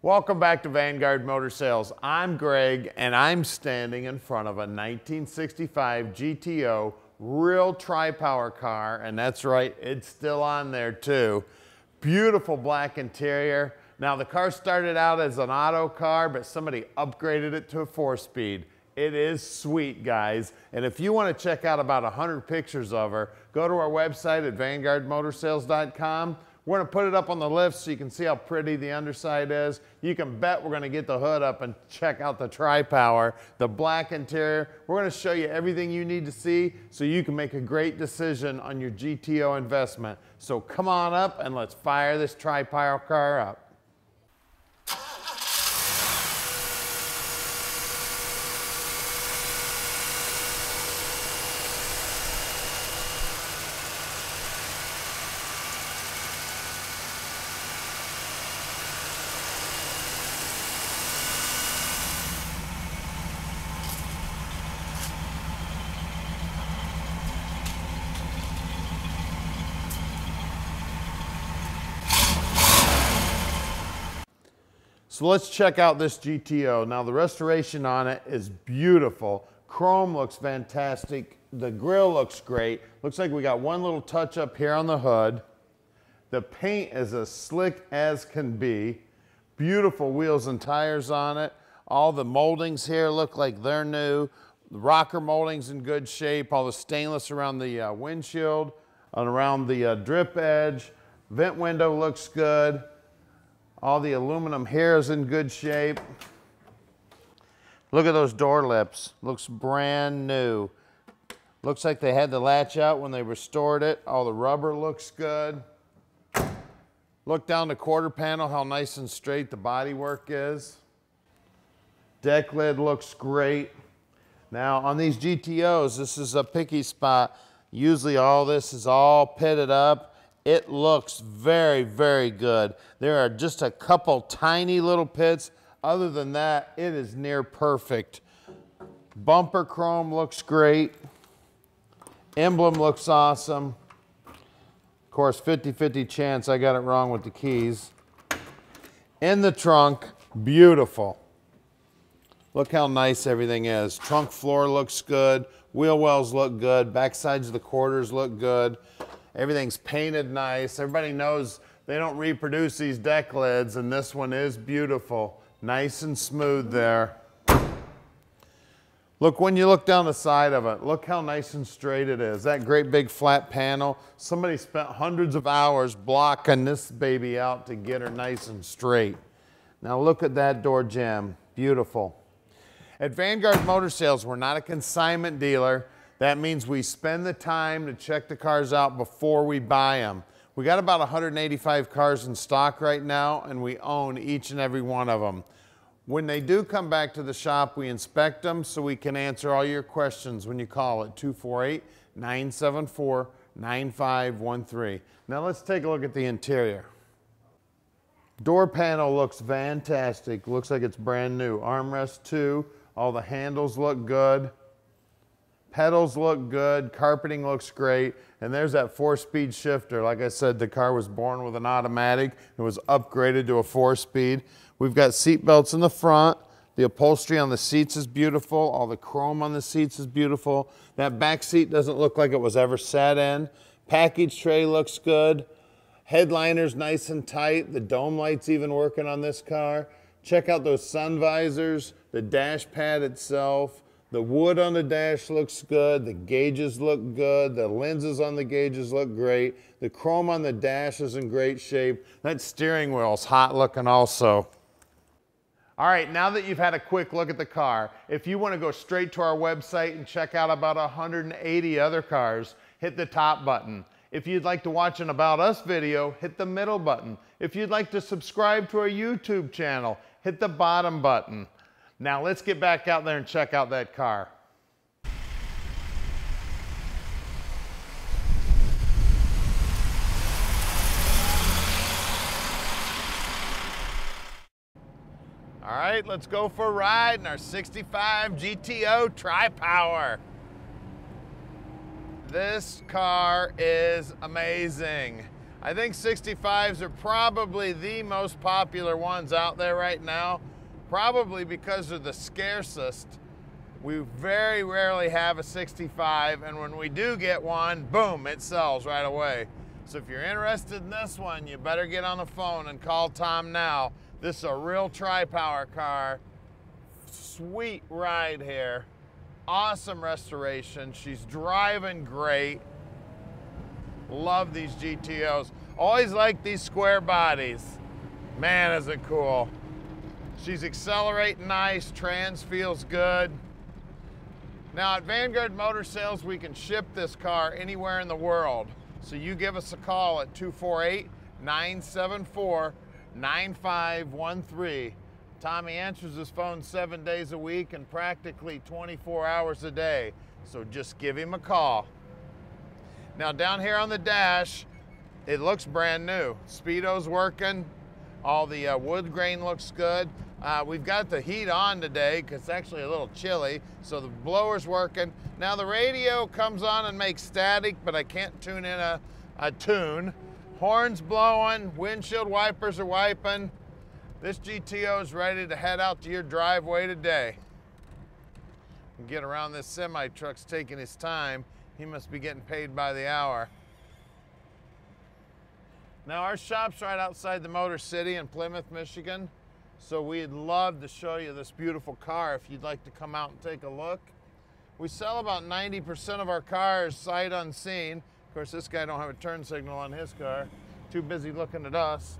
Welcome back to Vanguard Motor Sales. I'm Greg and I'm standing in front of a 1965 GTO real tri-power car and that's right, it's still on there too. Beautiful black interior. Now the car started out as an auto car but somebody upgraded it to a four speed. It is sweet, guys. And if you want to check out about 100 pictures of her, go to our website at vanguardmotorsales.com we're gonna put it up on the lift so you can see how pretty the underside is. You can bet we're gonna get the hood up and check out the tri-power, the black interior. We're gonna show you everything you need to see so you can make a great decision on your GTO investment. So come on up and let's fire this tri-power car up. So let's check out this GTO. Now the restoration on it is beautiful. Chrome looks fantastic. The grill looks great. Looks like we got one little touch up here on the hood. The paint is as slick as can be. Beautiful wheels and tires on it. All the moldings here look like they're new. The rocker molding's in good shape. All the stainless around the uh, windshield and around the uh, drip edge. Vent window looks good. All the aluminum here is in good shape. Look at those door lips. Looks brand new. Looks like they had the latch out when they restored it. All the rubber looks good. Look down the quarter panel, how nice and straight the bodywork is. Deck lid looks great. Now on these GTOs, this is a picky spot. Usually all this is all pitted up it looks very, very good. There are just a couple tiny little pits. Other than that, it is near perfect. Bumper chrome looks great. Emblem looks awesome. Of course, 50-50 chance I got it wrong with the keys. In the trunk, beautiful. Look how nice everything is. Trunk floor looks good. Wheel wells look good. Back sides of the quarters look good. Everything's painted nice. Everybody knows they don't reproduce these deck lids and this one is beautiful. Nice and smooth there. Look, when you look down the side of it, look how nice and straight it is. That great big flat panel. Somebody spent hundreds of hours blocking this baby out to get her nice and straight. Now look at that door jamb. Beautiful. At Vanguard Motor Sales, we're not a consignment dealer. That means we spend the time to check the cars out before we buy them. We got about 185 cars in stock right now and we own each and every one of them. When they do come back to the shop, we inspect them so we can answer all your questions when you call at 248-974-9513. Now let's take a look at the interior. Door panel looks fantastic. Looks like it's brand new. Armrest too. All the handles look good. Pedals look good, carpeting looks great, and there's that four-speed shifter. Like I said, the car was born with an automatic. It was upgraded to a four-speed. We've got seat belts in the front. The upholstery on the seats is beautiful. All the chrome on the seats is beautiful. That back seat doesn't look like it was ever sat in. Package tray looks good. Headliner's nice and tight. The dome light's even working on this car. Check out those sun visors, the dash pad itself. The wood on the dash looks good. The gauges look good. The lenses on the gauges look great. The chrome on the dash is in great shape. That steering wheel's hot looking also. All right, now that you've had a quick look at the car, if you want to go straight to our website and check out about 180 other cars, hit the top button. If you'd like to watch an About Us video, hit the middle button. If you'd like to subscribe to our YouTube channel, hit the bottom button. Now let's get back out there and check out that car. All right, let's go for a ride in our 65 GTO Tri-Power. This car is amazing. I think 65s are probably the most popular ones out there right now, probably because they're the scarcest. We very rarely have a 65, and when we do get one, boom, it sells right away. So if you're interested in this one, you better get on the phone and call Tom now. This is a real tri-power car. Sweet ride here. Awesome restoration. She's driving great. Love these GTOs. Always like these square bodies. Man, is it cool. She's accelerating nice, trans feels good. Now at Vanguard Motor Sales, we can ship this car anywhere in the world. So you give us a call at 248-974-9513. Tommy answers his phone seven days a week and practically 24 hours a day. So just give him a call. Now down here on the dash, it looks brand new. Speedo's working. All the uh, wood grain looks good. Uh, we've got the heat on today because it's actually a little chilly, so the blower's working. Now the radio comes on and makes static, but I can't tune in a, a tune. Horns blowing, windshield wipers are wiping. This GTO is ready to head out to your driveway today. Get around this semi truck's taking his time. He must be getting paid by the hour. Now our shop's right outside the Motor City in Plymouth, Michigan. So we'd love to show you this beautiful car if you'd like to come out and take a look. We sell about 90% of our cars sight unseen. Of course, this guy don't have a turn signal on his car. Too busy looking at us.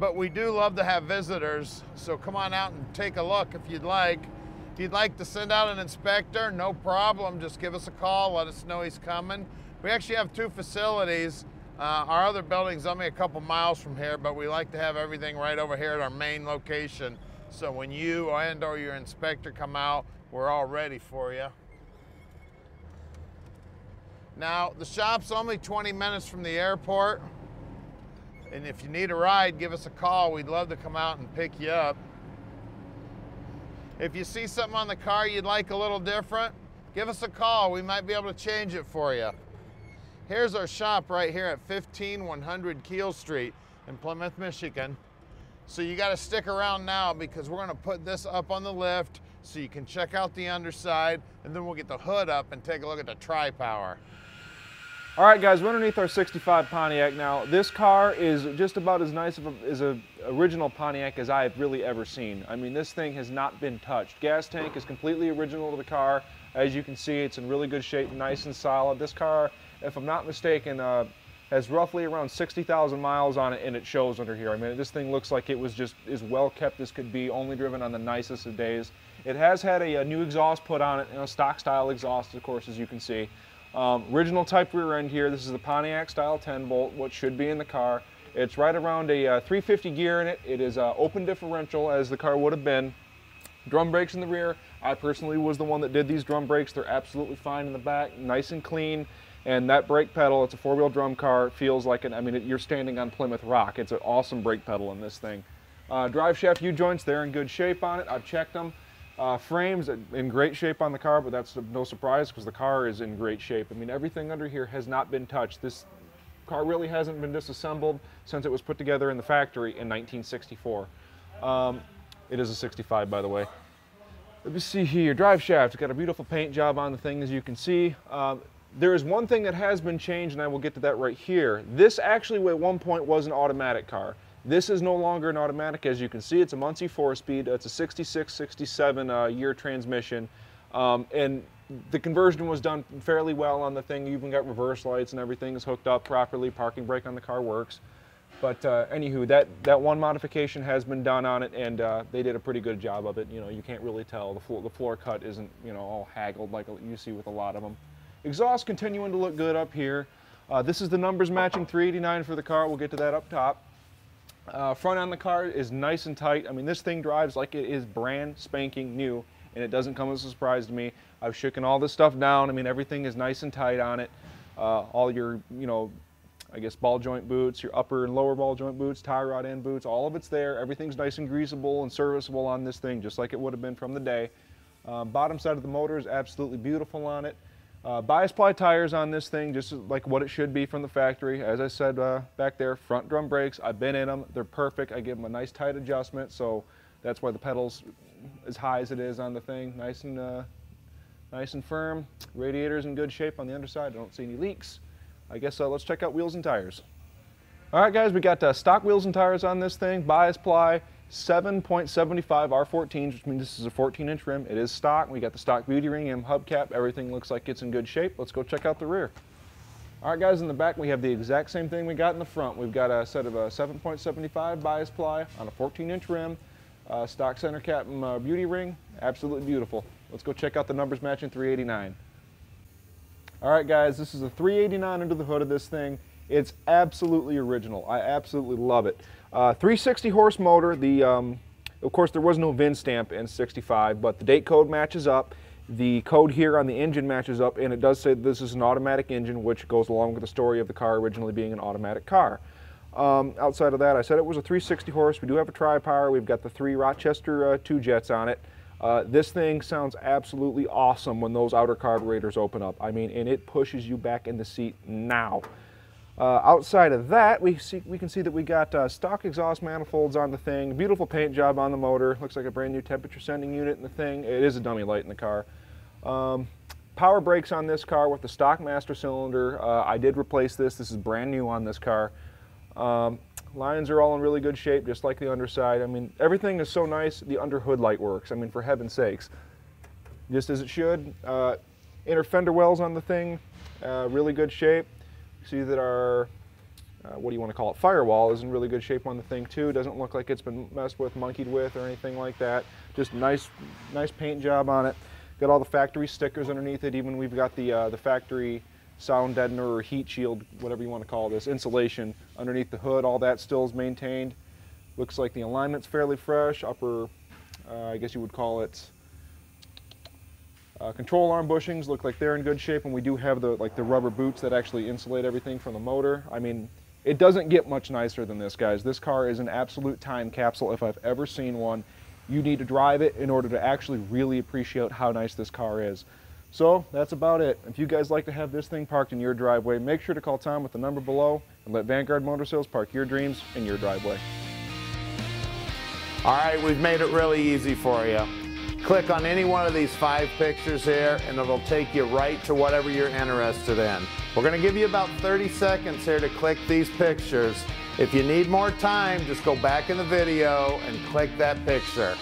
But we do love to have visitors, so come on out and take a look if you'd like. If you'd like to send out an inspector, no problem. Just give us a call, let us know he's coming. We actually have two facilities. Uh, our other building's only a couple miles from here, but we like to have everything right over here at our main location. So when you and or your inspector come out, we're all ready for you. Now, the shop's only 20 minutes from the airport. And if you need a ride, give us a call. We'd love to come out and pick you up. If you see something on the car you'd like a little different, give us a call. We might be able to change it for you. Here's our shop right here at 15100 Keel Street in Plymouth, Michigan. So you got to stick around now because we're going to put this up on the lift so you can check out the underside and then we'll get the hood up and take a look at the tri-power. All right, guys, we're underneath our 65 Pontiac now. This car is just about as nice of a, as a original Pontiac as I've really ever seen. I mean, this thing has not been touched. Gas tank is completely original to the car. As you can see, it's in really good shape, nice and solid. This car, if I'm not mistaken, uh, has roughly around 60,000 miles on it, and it shows under here. I mean, this thing looks like it was just as well kept as could be, only driven on the nicest of days. It has had a, a new exhaust put on it, you know, stock style exhaust, of course, as you can see. Um, original type rear end here. This is the Pontiac style 10 bolt, what should be in the car. It's right around a uh, 350 gear in it. It is uh, open differential as the car would have been. Drum brakes in the rear. I personally was the one that did these drum brakes. They're absolutely fine in the back, nice and clean. And that brake pedal, it's a four-wheel drum car, feels like an, I mean, you're standing on Plymouth Rock. It's an awesome brake pedal in this thing. Uh, drive shaft U-joints, they're in good shape on it. I've checked them. Uh, frames in great shape on the car, but that's no surprise because the car is in great shape. I mean, everything under here has not been touched. This car really hasn't been disassembled since it was put together in the factory in 1964. Um, it is a 65, by the way. Let me see here. Drive shaft. It's got a beautiful paint job on the thing, as you can see. Um, there is one thing that has been changed, and I will get to that right here. This actually, at one point, was an automatic car. This is no longer an automatic, as you can see. It's a Muncie four-speed. It's a 66, 67 uh, year transmission. Um, and the conversion was done fairly well on the thing. You even got reverse lights and everything is hooked up properly. Parking brake on the car works. But uh, anywho, that, that one modification has been done on it, and uh, they did a pretty good job of it. You know, you can't really tell. The floor, the floor cut isn't, you know, all haggled like you see with a lot of them. Exhaust continuing to look good up here. Uh, this is the numbers matching 389 for the car. We'll get to that up top. Uh, front on the car is nice and tight. I mean, this thing drives like it is brand spanking new, and it doesn't come as a surprise to me. I've shooken all this stuff down. I mean, everything is nice and tight on it. Uh, all your, you know, I guess ball joint boots, your upper and lower ball joint boots, tie rod end boots, all of it's there. Everything's nice and greasable and serviceable on this thing, just like it would have been from the day. Uh, bottom side of the motor is absolutely beautiful on it. Uh, bias ply tires on this thing, just like what it should be from the factory. As I said uh, back there, front drum brakes, I've been in them. They're perfect. I give them a nice tight adjustment, so that's why the pedal's as high as it is on the thing. Nice and, uh, nice and firm. Radiator's in good shape on the underside. I don't see any leaks. I guess uh, let's check out wheels and tires. All right, guys, we got uh, stock wheels and tires on this thing. Bias ply, 7.75 R14s, which means this is a 14-inch rim. It is stock. We got the stock beauty ring and hubcap. Everything looks like it's in good shape. Let's go check out the rear. All right, guys, in the back, we have the exact same thing we got in the front. We've got a set of a 7.75 bias ply on a 14-inch rim, uh, stock center cap and uh, beauty ring. Absolutely beautiful. Let's go check out the numbers matching 389. All right, guys, this is a 389 under the hood of this thing. It's absolutely original. I absolutely love it. Uh, 360 horse motor. The um, of course there was no VIN stamp in 65, but the date code matches up. The code here on the engine matches up, and it does say this is an automatic engine, which goes along with the story of the car originally being an automatic car. Um, outside of that, I said it was a 360 horse. We do have a tri-power. We've got the three Rochester uh, two jets on it. Uh, this thing sounds absolutely awesome when those outer carburetors open up. I mean, and it pushes you back in the seat now. Uh, outside of that, we, see, we can see that we got uh, stock exhaust manifolds on the thing, beautiful paint job on the motor, looks like a brand new temperature sending unit in the thing. It is a dummy light in the car. Um, power brakes on this car with the stock master cylinder. Uh, I did replace this, this is brand new on this car. Um, lines are all in really good shape, just like the underside. I mean, everything is so nice, the under hood light works. I mean, for heaven's sakes. Just as it should. Uh, inner fender wells on the thing, uh, really good shape. See that our, uh, what do you want to call it, firewall is in really good shape on the thing too. Doesn't look like it's been messed with, monkeyed with, or anything like that. Just nice, nice paint job on it. Got all the factory stickers underneath it. Even we've got the uh, the factory sound deadener or heat shield, whatever you want to call this, insulation underneath the hood. All that still is maintained. Looks like the alignment's fairly fresh. Upper, uh, I guess you would call it uh, control arm bushings look like they're in good shape, and we do have the like the rubber boots that actually insulate everything from the motor. I mean, it doesn't get much nicer than this, guys. This car is an absolute time capsule if I've ever seen one. You need to drive it in order to actually really appreciate how nice this car is. So that's about it. If you guys like to have this thing parked in your driveway, make sure to call Tom with the number below and let Vanguard Motor Sales park your dreams in your driveway. All right, we've made it really easy for you. Click on any one of these five pictures here and it'll take you right to whatever you're interested in. We're going to give you about 30 seconds here to click these pictures. If you need more time, just go back in the video and click that picture.